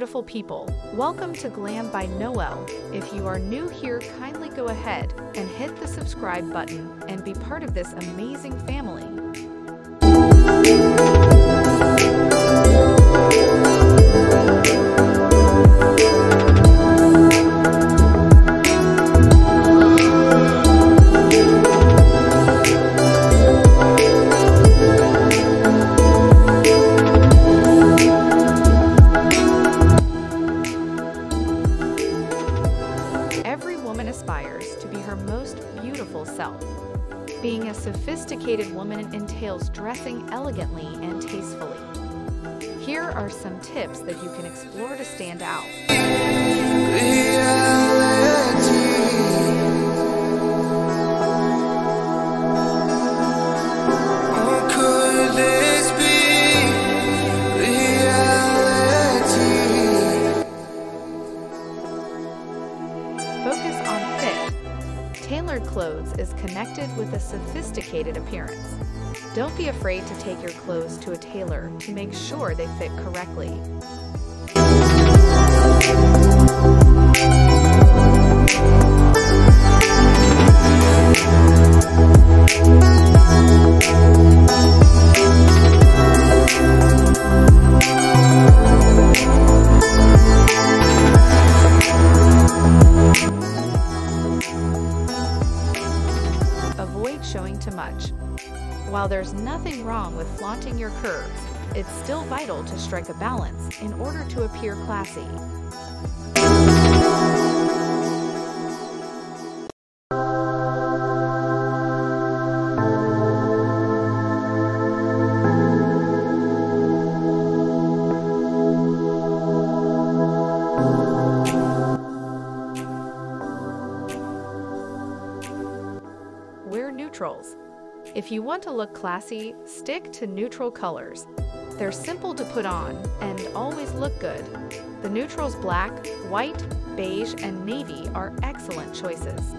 Beautiful people. Welcome to Glam by Noel. If you are new here, kindly go ahead and hit the subscribe button and be part of this amazing family. To be her most beautiful self. Being a sophisticated woman entails dressing elegantly and tastefully. Here are some tips that you can explore to stand out. Is connected with a sophisticated appearance. Don't be afraid to take your clothes to a tailor to make sure they fit correctly. While there's nothing wrong with flaunting your curves, it's still vital to strike a balance in order to appear classy. Wear neutrals. If you want to look classy, stick to neutral colors. They're simple to put on and always look good. The neutrals black, white, beige, and navy are excellent choices.